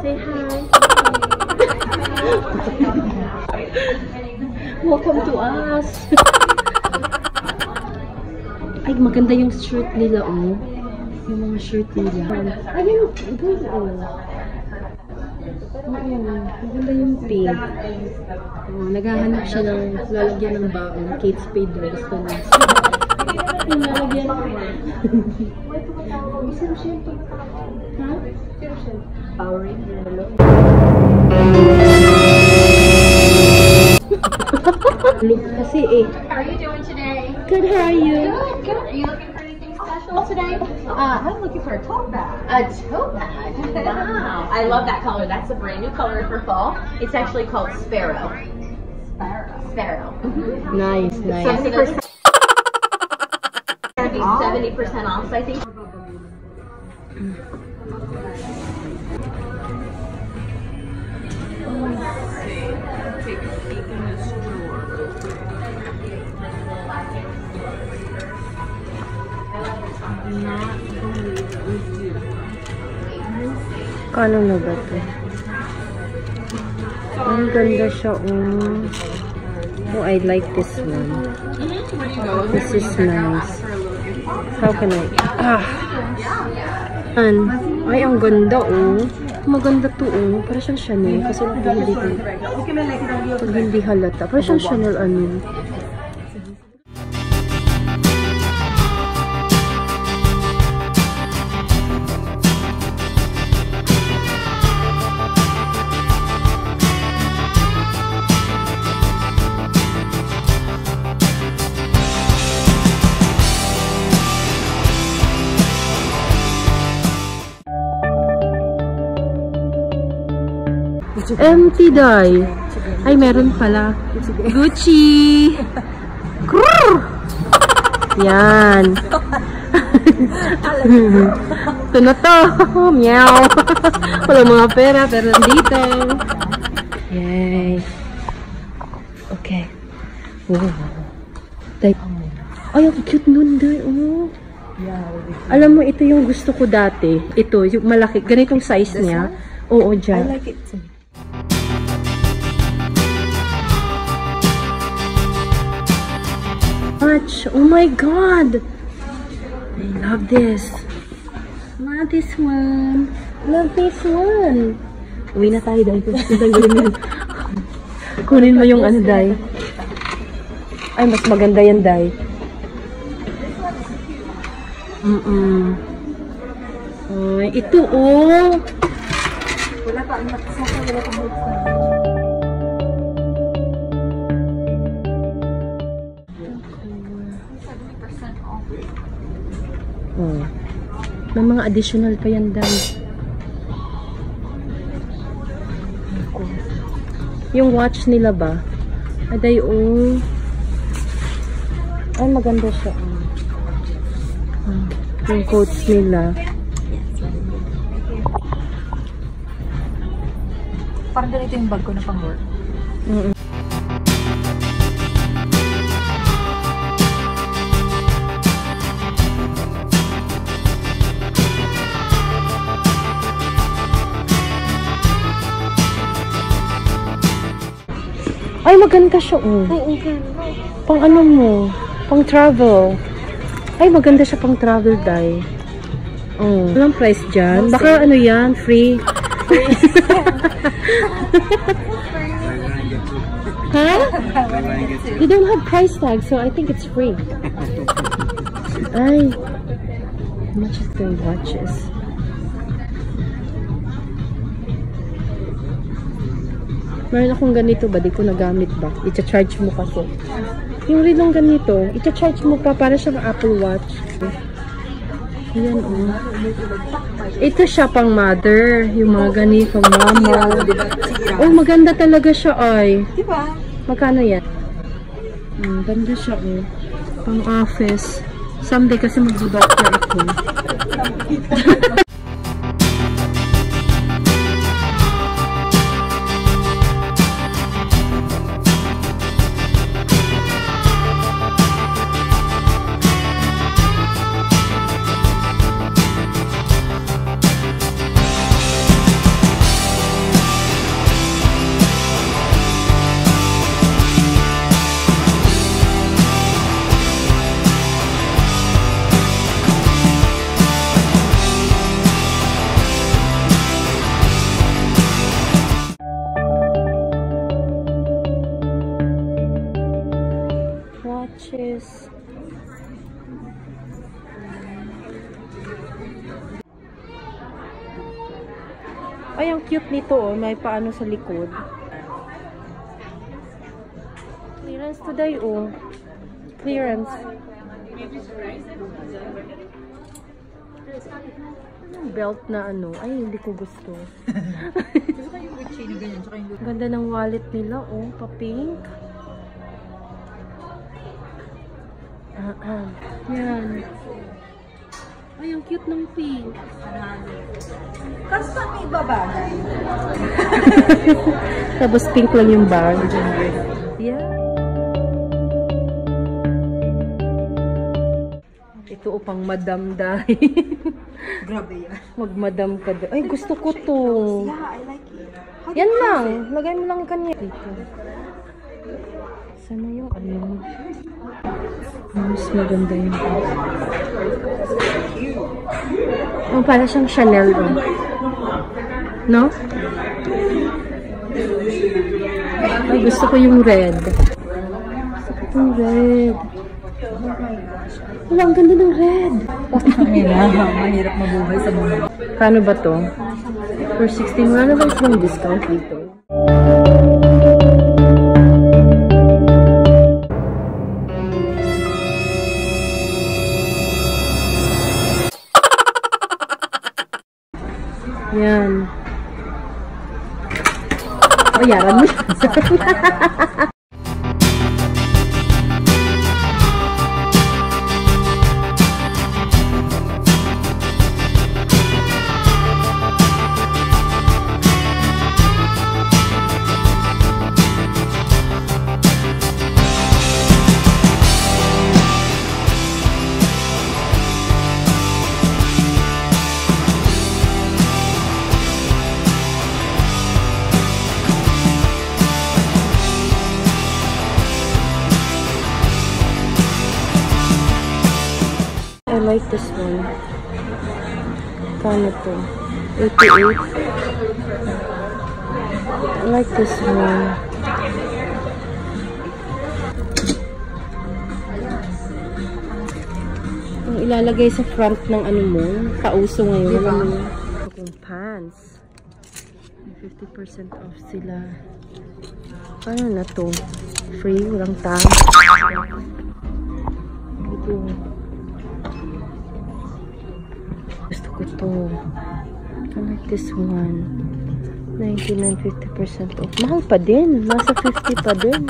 Say hi. Welcome to us. Ay, maganda yung shirt nila, oh. Yung mga shirt nila. Ayun, guys, oh. Oo, ano, maganda yung pink. Oh, naghahanap siya ng lalagyan ng baon. Kate Spade dress ko na. yung lalagyan. Isang shirt. Power Ranger, hello? Look kasi eh. How are you doing today? Good, how are you? Good, good. Are you looking for anything special today? Uh, I'm looking for a tote bag. A tote bag. Wow. I love that color. That's a brand new color for fall. It's actually called Sparrow. Sparrow. Sparrow. Nice, nice. Seventy percent. Seventy percent off, I think. Kano na ba to? Ang ganda siya, oh. Oh, I like this one. This is nice. How can I... Ah! An? Ay, ang ganda, oh. Maganda to, oh. Para siyang Chanel. Kasi hindi ko... Pag hindi halata. Para siyang Chanel, ano. Empty die. Ay, meron pala. Gucci! Krrr! Yan. Ito na to. Meow. Wala mga pera, pero nandito. Yay. Okay. Wow. Day. Ay, ang cute nun, day. Oh. Alam mo, ito yung gusto ko dati. Ito, yung malaki. Ganitong size niya. Oo, I dyan. like it too. Much. Oh my god. I love this. Love this one. Love this one. Uwi na tayo dahil kasi tanggalin. Kunin mo yung ano, Day. Ay, mas maganda yan, Day. Mm-mm. Ay, ito, oh. Wala pa, ang nakasasa, wala pa Oh. May mga additional pa yan, Day. Yung watch nila ba? Aday, oh. Ay, maganda siya. oh. Ah, Yung coats nila. Parang ganito yung bag ko na pang work. Mm Ay, maganda siya, oh. Oo, Pang ano mo? Pang travel. Ay, maganda siya pang travel, Day. Oh. Walang price dyan. Baka ano yan, free. ha? You don't have price tag, so I think it's free. Ay. How much is the watches? Meron akong ganito ba? Di ko nagamit ba? I-charge mo kasi. Yung rilong ganito, i-charge mo pa para siyang Apple Watch. Ayan, oh. Ito siya pang mother. Yung mga ganito, mama. Oh, maganda talaga siya, ay. Di ba? Magkano yan? Hmm, ganda siya, oh. Pang office. Someday kasi mag-doctor ako. Ay, ang cute nito oh. May paano sa likod. Clearance today oh. Clearance. Anong Belt na ano. Ay, hindi ko gusto. Gusto ko yung chain ganyan, yung Ganda ng wallet nila oh. Pa-pink. Ah, ah. Yan. Ay, ang cute ng pink. Custom may babagay. Tapos pink lang yung bag. Yeah. Ito upang madam dahil. Grabe yan. Mag-madam ka dahil. Ay, gusto ko to. Yeah, I like it. How Yan lang. it? Lagay mo lang kanya dito. Sana yung ano? Mas maganda yun. Oh, para siyang Chanel. Oh. No? Ay, gusto ko yung red. Gusto ko yung red. Wala, ang ganda ng red. Mahirap, mabuhay sa mundo. Paano ba to? For 16, wala na ba silang discount dito? Yan. Bayaran mo like this one. Kano to? 88. I like this one. Yung ilalagay sa front ng ano mo, kauso ngayon. Diba? Yun? Yung pants. 50% off sila. Paano na to? Free? Walang tag? Ito. I like this one. 99, 50% off. Mahal pa din. Nasa 50 pa din.